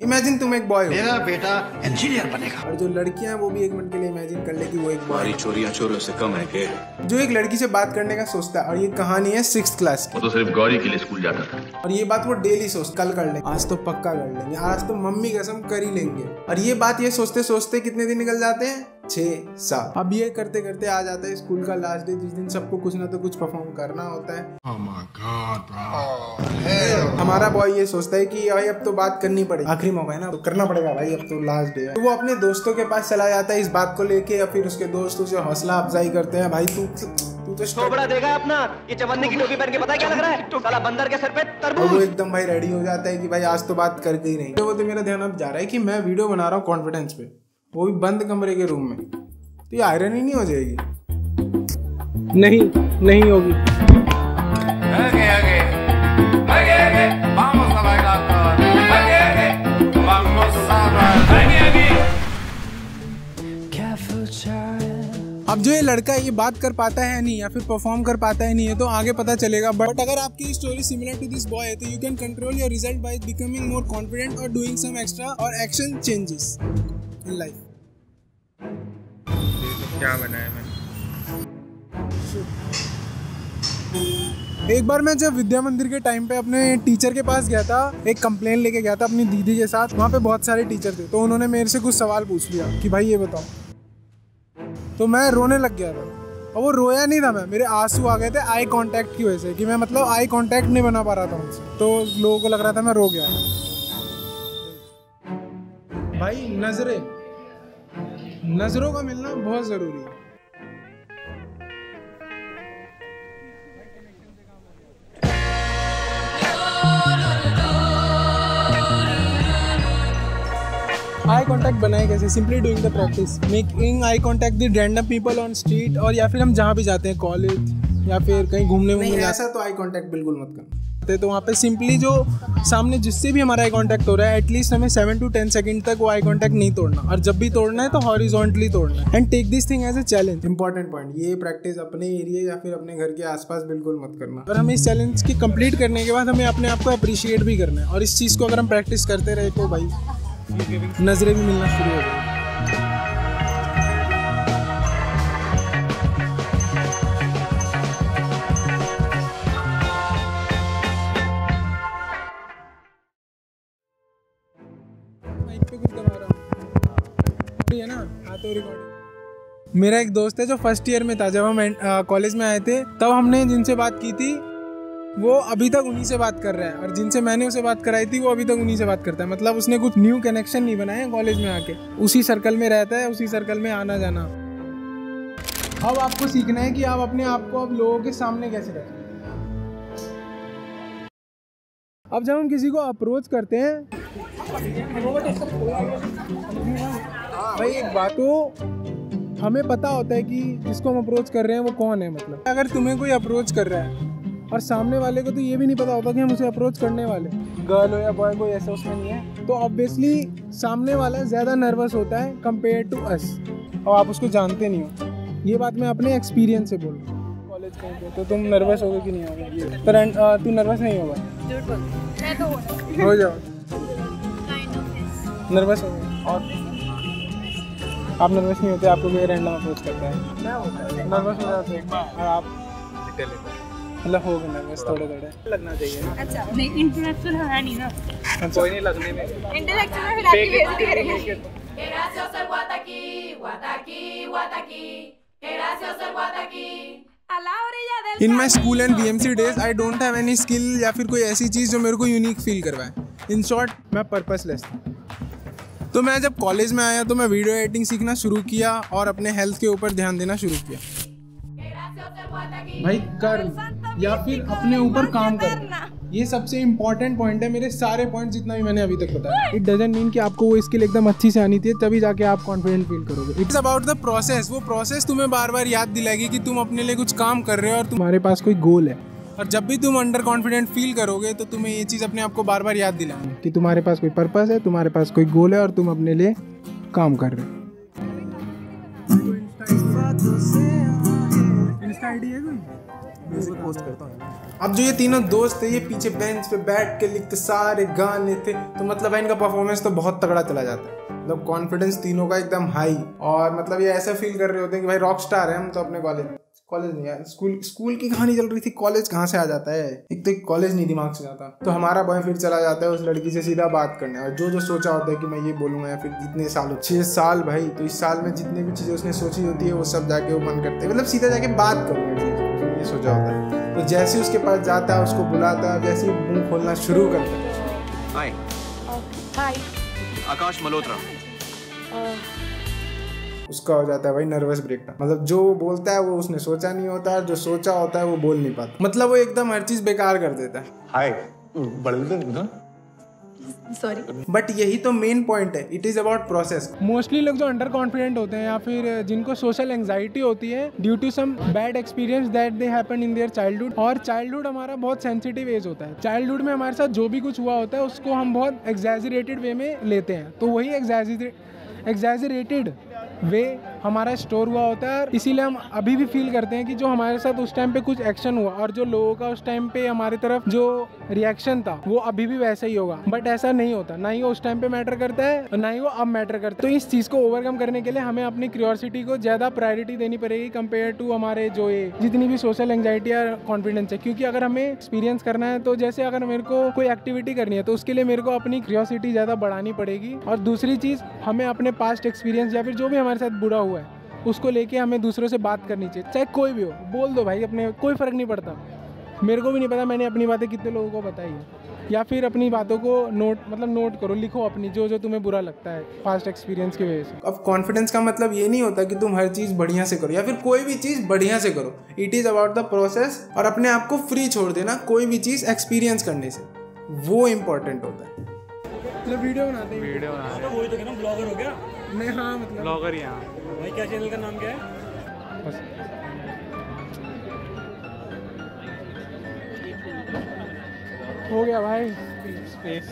Imagine तुम एक boy हो। मेरा बेटा इंजीनियर बनेगा। और जो लड़कियाँ हैं वो भी एक मिनट के लिए इमेजिन कर ले कि वो एक बॉय हमारी चोरियाँ चोरों से कम है के जो एक लड़की से बात करने का सोचता है और ये कहानी है सिक्स क्लास की। वो तो सिर्फ़ गौरी के लिए स्कूल जाता था। और ये बात वो डेली सोच कल कर लेंगे आज तो पक्का कर लेंगे आज तो मम्मी कसम कर ही लेंगे। और ये बात ये सोचते सोचते कितने दिन निकल जाते हैं? छह सात। अब ये करते करते आ जाता है स्कूल का लास्ट डे जिस दिन सबको कुछ ना तो कुछ परफॉर्म करना होता है। हमारा बॉय ये सोचता है कि भाई अब तो बात करनी पड़ेगी। आखिरी मौका है ना तो करना पड़ेगा भाई अब तो लास्ट डे है। तो वो अपने दोस्तों के पास चला जाता है इस बात को लेके या फिर उसके दोस्त उसे हौसला अफजाई करते हैं भाई तू तू तो देगा अपना ये चवन्नी की टोपी पहन के पता क्या लग रहा है? साला बंदर के सर पे और तरबूज वो एकदम भाई रेडी हो जाता है कि भाई आज तो बात करके ही नहीं। तो वो तो मेरा ध्यान अब जा रहा है कि मैं वीडियो बना रहा हूँ कॉन्फिडेंस पे। वो भी बंद कमरे के रूम में। तो ये आयरन ही नहीं हो जाएगी? नहीं नहीं होगी। अब जो ये लड़का ये बात कर पाता है नहीं या फिर परफॉर्म कर पाता है नहीं है तो आगे पता चलेगा। बट अगर आपकी story similar to this boy है तो you can control your result by becoming more confident और डूइंग सम एक्स्ट्रा और एक्शन चेंजेस इन लाइफ क्या बनाया मैंने? एक बार मैं जब विद्या मंदिर के टाइम पे अपने टीचर के पास गया था एक कंप्लेन लेके गया था अपनी दीदी के साथ वहाँ पे बहुत सारे टीचर थे तो उन्होंने मेरे से कुछ सवाल पूछ लिया कि भाई ये बताओ। तो मैं रोने लग गया था। और वो रोया नहीं था मैं। मेरे आँसू आ गए थे आई कांटेक्ट की वजह से कि मैं मतलब आई कांटेक्ट नहीं बना पा रहा था उनसे। तो लोगों को लग रहा था मैं रो गया। भाई नज़रें। नज़रों का मिलना बहुत ज़रूरी है। आई कांटेक्ट बनाए कैसे? Simply doing the practice making eye contact with random people on street और या फिर हम जहाँ भी जाते हैं कॉलेज या फिर कहीं घूमने वूमने ऐसा तो आई कांटेक्ट बिल्कुल मत करना। तो वहाँ पे सिंपली जो सामने जिससे भी हमारा आई कांटेक्ट हो रहा है एटलीस्ट हमें सेवन टू टेन सेकंड तक वो आई कांटेक्ट नहीं तोड़ना। और जब भी तोड़ना है तो हॉरिजॉन्टली तोड़ना है। And take this thing as a challenge important point ये प्रैक्टिस अपने एरिया या फिर अपने घर के आसपास बिल्कुल मत करना। और हमें इस चैलेंज की कंप्लीट करने के बाद हमें अपने आप को अप्रिशिएट भी करना है। और इस चीज़ को अगर हम प्रैक्टिस करते रहे तो भाई नज़रें भी मिलना शुरू हो गई। मेरा एक दोस्त है जो फ़र्स्ट ईयर में था। जब हम कॉलेज में आए थे, तब हमने जिनसे बात की थी वो अभी तक उन्हीं से बात कर रहा है और जिनसे मैंने उसे बात कराई थी, वो अभी तक उन्हीं से बात करता है। मतलब उसने कुछ न्यू कनेक्शन नहीं बनाए कॉलेज में आके। उसी सर्कल में रहता है, उसी सर्कल में आना जाना। अब आपको सीखना है कि आप अपने आप को अब लोगों के सामने कैसे रखें। अब जब हम किसी को अप्रोच करते हैं, भाई एक बात तो हमें पता होता है कि जिसको हम अप्रोच कर रहे हैं वो कौन है मतलब। अगर तुम्हें कोई अप्रोच कर रहा है और सामने वाले को तो ये भी नहीं पता होता कि हम उसे अप्रोच करने वाले गर्ल हो या बॉय कोई ऐसा उसमें नहीं है। तो ऑब्वियसली सामने वाला ज़्यादा नर्वस होता है कंपेयर टू अस और आप उसको जानते नहीं हो। ये बात मैं अपने एक्सपीरियंस से बोल रहा हूँ। कॉलेज कहीं तो तुम नर्वस होगे कि नहीं होगे? पर तू नर्वस नहीं होगा? तो हूँ हो जाओ। नर्वस हो गए और? आप नर्वस नहीं होते आपको कोई रैंडम अप्रोच करता है? नर्वस हो। जाते हैं। और आप? मतलब हो गए नर्वस थोड़े थोड़े। लगना चाहिए। ना अच्छा नहीं इंटेलेक्चुअल है नहीं ना। अच्छा। कोई नहीं लगने में। इंटेलेक्चुअल में फिर आपकी बेइज्जती करेंगे in my school and BMC days I don't have any skill या फिर कोई ऐसी चीज़ जो मेरे को यूनिक फील करवाए। इन शॉर्ट मैं पर्पसलेस था। तो मैं जब कॉलेज में आया तो मैं वीडियो एडिटिंग सीखना शुरू किया और अपने हेल्थ के ऊपर ध्यान देना शुरू किया। भाई कर। या फिर अपने ऊपर काम कर। ये सबसे इम्पोर्टेंट पॉइंट है मेरे सारे पॉइंट जितना भी मैंने अभी तक बताया इट डजेंट मीन कि आपको वो स्किल एकदम अच्छी से आनी थी तभी जाके आप कॉन्फिडेंट फील करोगे। इट्स अबाउट द प्रोसेस वो प्रोसेस तुम्हें बार बार याद दिलाएगी कि तुम अपने लिए कुछ काम कर रहे हो और तुम्हारे पास कोई गोल है। और जब भी तुम अंडर कॉन्फिडेंट फील करोगे तो तुम्हें ये चीज़ अपने आप को बार बार याद दिलाएँगे कि तुम्हारे पास कोई पर्पस है तुम्हारे पास कोई गोल है और तुम अपने लिए काम कर रहे हो। इंस्टा आईडी है कोई? म्यूज़िक पोस्ट करता हूँ। अब जो ये तीनों दोस्त थे, ये पीछे बेंच पे बैठ के लिखते सारे गाने थे तो मतलब इनका परफॉर्मेंस तो बहुत तगड़ा चला जाता है। मतलब कॉन्फिडेंस तीनों का एकदम हाई और मतलब ये ऐसा फील कर रहे होते हैं कि भाई रॉक स्टार है हम तो अपने कॉलेज कॉलेज नहीं, यार स्कूल स्कूल की कहानी चल रही थी कॉलेज कहाँ से आ जाता है? एक तो कॉलेज नहीं, दिमाग से जाता तो हमारा बॉय फिर चला जाता है उस लड़की से सीधा बात करने। और जो जो सोचा होता है कि मैं ये बोलूँगा या फिर जितने साल छह साल भाई तो इस साल में जितनी भी चीज़ें उसने सोची होती है, वो सब जाके वो मन करते हैं। मतलब सीधा जाके बात करूँगा ये सोचा होता है तो जैसे ही उसके पास जाता है उसको बुलाता है जैसे ही मुँह खोलना शुरू करता है। हाय हाय आकाश मल्होत्रा। उसका हो जाता है भाई नर्वस ब्रेकडाउन मतलब जो वो बोलता है वो उसने सोचा नहीं होता है जो सोचा होता है वो बोल नहीं पाता। मतलब वो एकदम हर चीज़ बेकार कर देता है। हाय बड़े सॉरी बट यही तो मेन पॉइंट है. It is about process mostly लोग जो अंडर कॉन्फिडेंट होते हैं या फिर जिनको सोशल एंगजाइटी होती है due to some bad experience that they happen in their childhood और चाइल्डहुड हमारा बहुत सेंसिटिव एज होता है. चाइल्डहुड में हमारे साथ जो भी कुछ हुआ होता है उसको हम बहुत एग्जैजरेटेड वे में लेते हैं. तो वही एग्जैजरेटेड वे हमारा स्टोर हुआ होता है इसीलिए हम अभी भी फील करते हैं कि जो हमारे साथ उस टाइम पे कुछ एक्शन हुआ और जो लोगों का उस टाइम पे हमारी तरफ़ जो रिएक्शन था, वो अभी भी वैसा ही होगा। बट ऐसा नहीं होता। ना ही वो उस टाइम पे मैटर करता है ना ही वो अब मैटर करता है। तो इस चीज़ को ओवरकम करने के लिए हमें अपनी क्रियोसिटी को ज़्यादा प्रायोरिटी देनी पड़ेगी कंपेयर टू हमारे जो ये जितनी भी सोशल एंगजाइटी या कॉन्फिडेंस है। क्योंकि अगर हमें एक्सपीरियंस करना है तो जैसे अगर मेरे को कोई एक्टिविटी करनी है तो उसके लिए मेरे को अपनी क्रियोसिटी ज़्यादा बढ़ानी पड़ेगी। और दूसरी चीज़, हमें अपने पास्ट एक्सपीरियंस या फिर जो भी हमारे साथ बुरा हुआ है। उसको लेके हमें दूसरों से बात करनी चाहिए चाहे कोई भी हो। बोल दो भाई अपने कोई फ़र्क नहीं पड़ता। मेरे को भी नहीं पता मैंने अपनी बातें कितने लोगों को बताई है। या फिर अपनी बातों को नोट मतलब नोट करो लिखो अपनी जो जो तुम्हें बुरा लगता है पास्ट एक्सपीरियंस की वजह से। अब कॉन्फिडेंस का मतलब ये नहीं होता कि तुम हर चीज़ बढ़िया से करो या फिर कोई भी चीज़ बढ़िया से करो। It is about the process और अपने आप को फ्री छोड़ देना कोई भी चीज़ एक्सपीरियंस करने से। वो इम्पोर्टेंट होता है। मतलब वीडियो बनाते हैं। वीडियो बना रहे वही तो कहना ब्लॉगर हो गया। नहीं हाँ मतलब। ब्लॉगर यहाँ भाई क्या चैनल का नाम क्या है? बस। हो गया भाई। स्पेस